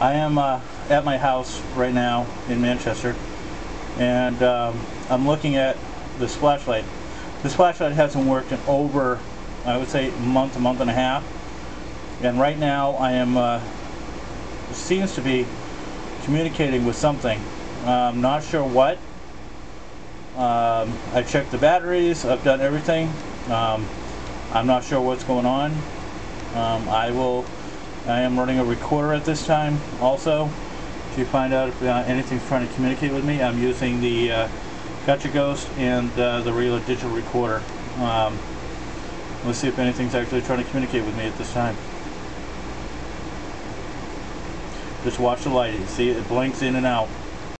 I am uh, at my house right now in Manchester, and um, I'm looking at the flashlight. This flashlight hasn't worked in over, I would say, a month, a month and a half. And right now, I am uh, seems to be communicating with something. I'm not sure what. Um, I checked the batteries. I've done everything. Um, I'm not sure what's going on. Um, I will I am running a recorder at this time also to find out if uh, anything's trying to communicate with me. I'm using the uh, Gotcha Ghost and uh, the Real digital recorder. Um, let's see if anything's actually trying to communicate with me at this time. Just watch the light. See it blinks in and out.